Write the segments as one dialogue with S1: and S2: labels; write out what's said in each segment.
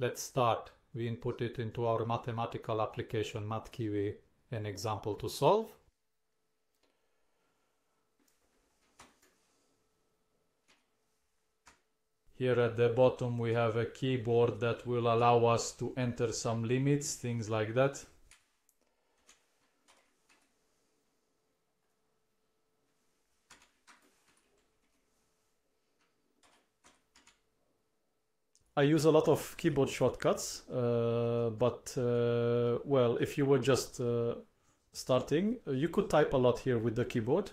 S1: Let's start. We input it into our mathematical application MathKiwi, an example to solve. Here at the bottom we have a keyboard that will allow us to enter some limits, things like that. I use a lot of keyboard shortcuts, uh, but uh, well, if you were just uh, starting, uh, you could type a lot here with the keyboard.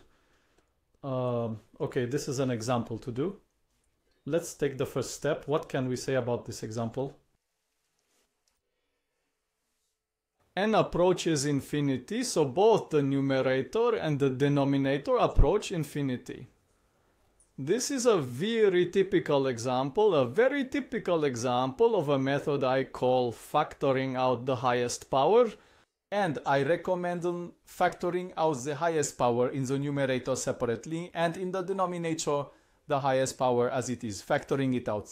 S1: Um, okay, this is an example to do. Let's take the first step. What can we say about this example? n approaches infinity, so both the numerator and the denominator approach infinity. This is a very typical example, a very typical example of a method I call factoring out the highest power. And I recommend factoring out the highest power in the numerator separately and in the denominator the highest power as it is, factoring it out.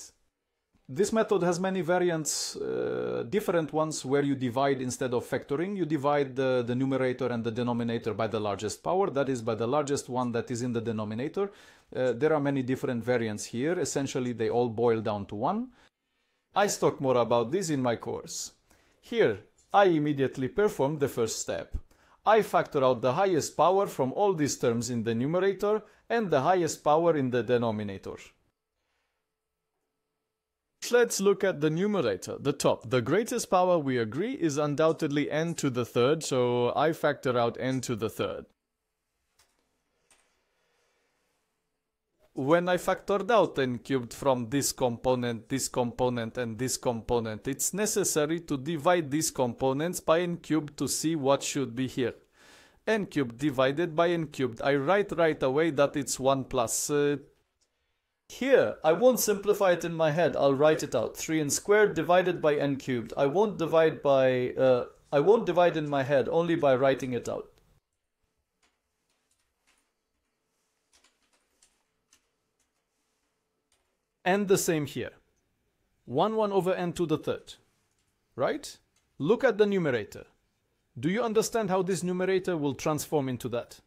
S1: This method has many variants, uh, different ones where you divide instead of factoring. You divide the, the numerator and the denominator by the largest power, that is by the largest one that is in the denominator. Uh, there are many different variants here. Essentially, they all boil down to one. I talk more about this in my course. Here, I immediately perform the first step. I factor out the highest power from all these terms in the numerator and the highest power in the denominator. Let's look at the numerator, the top. The greatest power we agree is undoubtedly n to the third, so I factor out n to the third. When I factored out n cubed from this component, this component, and this component, it's necessary to divide these components by n cubed to see what should be here. n cubed divided by n cubed. I write right away that it's 1 plus uh, here, I won't simplify it in my head. I'll write it out. 3n squared divided by n cubed. I won't divide by, uh, I won't divide in my head, only by writing it out. And the same here. 1 1 over n to the third. Right? Look at the numerator. Do you understand how this numerator will transform into that?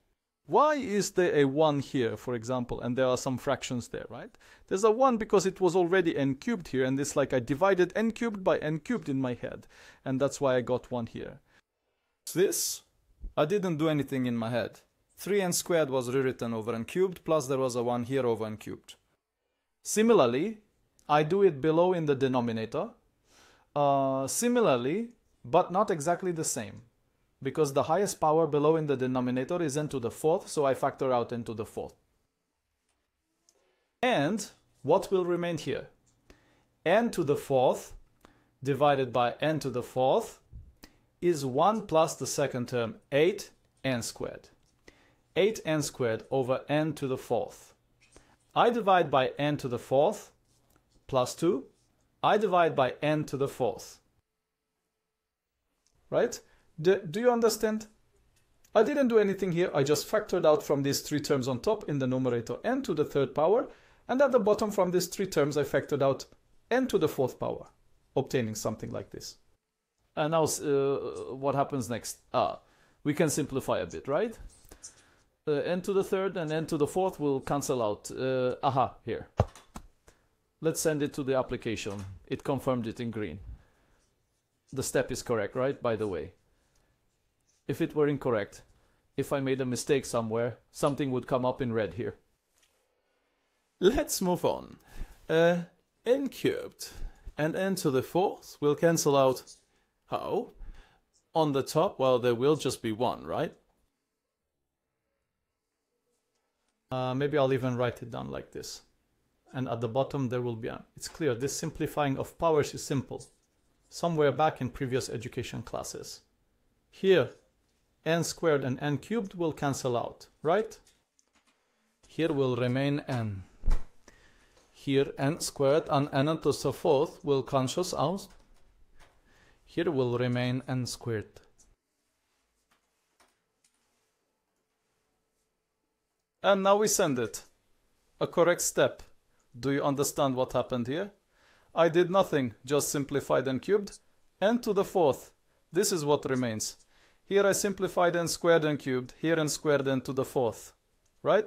S1: Why is there a 1 here, for example, and there are some fractions there, right? There's a 1 because it was already n cubed here, and it's like I divided n cubed by n cubed in my head, and that's why I got 1 here. This, I didn't do anything in my head. 3n squared was rewritten over n cubed, plus there was a 1 here over n cubed. Similarly, I do it below in the denominator. Uh, similarly, but not exactly the same because the highest power below in the denominator is n to the fourth, so I factor out n to the fourth. And what will remain here? n to the fourth divided by n to the fourth is 1 plus the second term, 8n squared. 8n squared over n to the fourth. I divide by n to the fourth plus 2. I divide by n to the fourth. Right? Do, do you understand? I didn't do anything here. I just factored out from these three terms on top in the numerator n to the third power. And at the bottom from these three terms, I factored out n to the fourth power, obtaining something like this. And now uh, what happens next? Ah, we can simplify a bit, right? Uh, n to the third and n to the fourth will cancel out. Uh, aha, here. Let's send it to the application. It confirmed it in green. The step is correct, right? By the way if it were incorrect. If I made a mistake somewhere, something would come up in red here. Let's move on. Uh, n cubed and n to the fourth will cancel out. How? On the top, well, there will just be one, right? Uh, maybe I'll even write it down like this. And at the bottom there will be a... It's clear, this simplifying of powers is simple. Somewhere back in previous education classes. Here, n squared and n cubed will cancel out, right? Here will remain n. Here n squared and n to the fourth will cancel out. Here will remain n squared. And now we send it. A correct step. Do you understand what happened here? I did nothing, just simplified and cubed. n to the fourth. This is what remains. Here I simplified n squared and cubed. Here n squared n to the fourth. Right?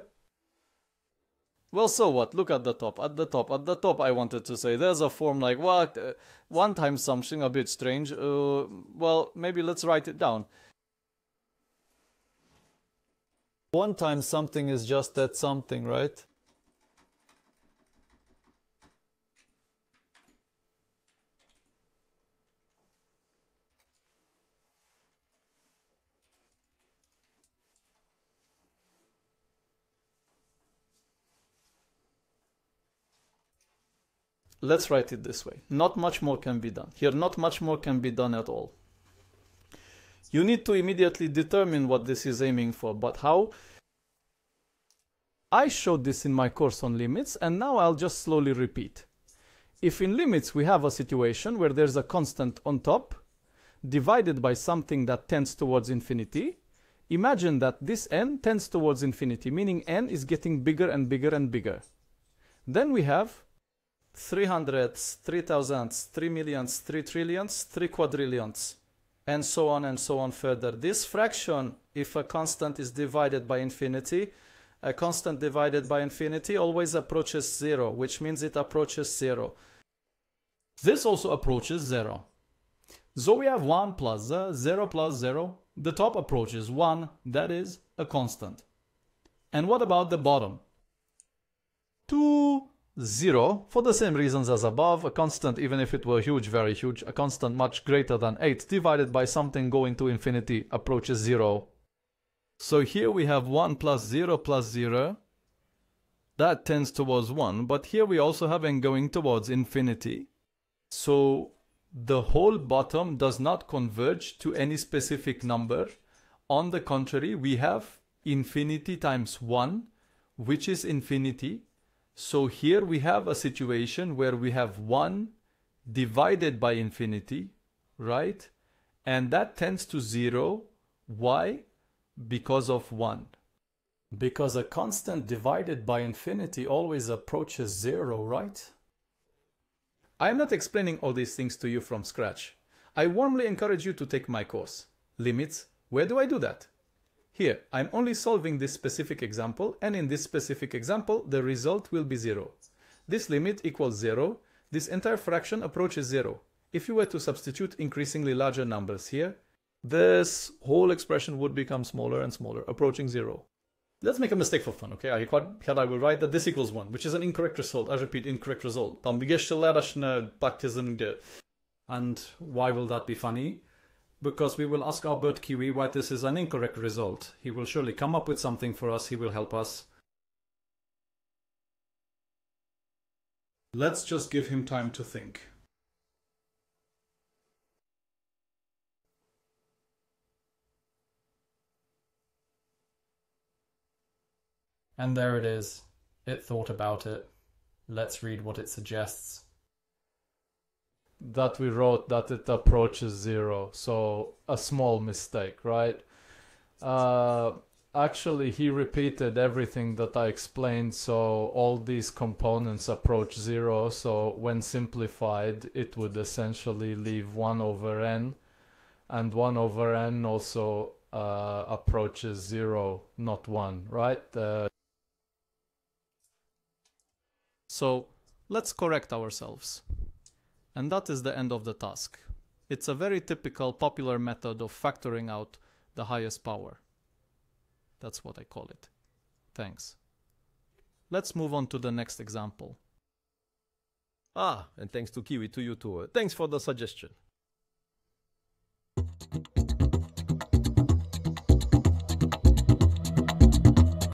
S1: Well, so what? Look at the top. At the top. At the top, I wanted to say. There's a form like, what? Uh, one times something, a bit strange. Uh, well, maybe let's write it down. One times something is just that something, right? Let's write it this way. Not much more can be done. Here, not much more can be done at all. You need to immediately determine what this is aiming for, but how? I showed this in my course on limits, and now I'll just slowly repeat. If in limits we have a situation where there's a constant on top, divided by something that tends towards infinity, imagine that this n tends towards infinity, meaning n is getting bigger and bigger and bigger. Then we have 3 hundredths, 3 thousandths, 3 millions, 3 trillions, 3 quadrillions, and so on and so on further. This fraction, if a constant is divided by infinity, a constant divided by infinity always approaches zero, which means it approaches zero. This also approaches zero. So we have 1 plus uh, 0 plus 0. The top approaches 1, that is a constant. And what about the bottom? 2 0 for the same reasons as above, a constant even if it were huge, very huge, a constant much greater than 8 divided by something going to infinity approaches 0. So here we have 1 plus 0 plus 0. That tends towards 1, but here we also have n going towards infinity. So the whole bottom does not converge to any specific number. On the contrary, we have infinity times 1, which is infinity, so here we have a situation where we have 1 divided by infinity, right? And that tends to 0. Why? Because of 1. Because a constant divided by infinity always approaches 0, right? I am not explaining all these things to you from scratch. I warmly encourage you to take my course. Limits, where do I do that? Here, I'm only solving this specific example, and in this specific example, the result will be 0. This limit equals 0. This entire fraction approaches 0. If you were to substitute increasingly larger numbers here, this whole expression would become smaller and smaller, approaching 0. Let's make a mistake for fun, okay? I Here I will write that this equals 1, which is an incorrect result. I repeat, incorrect result. And why will that be funny? Because we will ask our bird kiwi why this is an incorrect result. He will surely come up with something for us, he will help us. Let's just give him time to think. And there it is. It thought about it. Let's read what it suggests that we wrote that it approaches zero. So a small mistake, right? Uh, actually, he repeated everything that I explained. So all these components approach zero. So when simplified, it would essentially leave 1 over n. And 1 over n also uh, approaches 0, not 1, right? Uh, so let's correct ourselves. And that is the end of the task. It's a very typical popular method of factoring out the highest power. That's what I call it. Thanks. Let's move on to the next example.
S2: Ah, and thanks to Kiwi to you too. Thanks for the suggestion.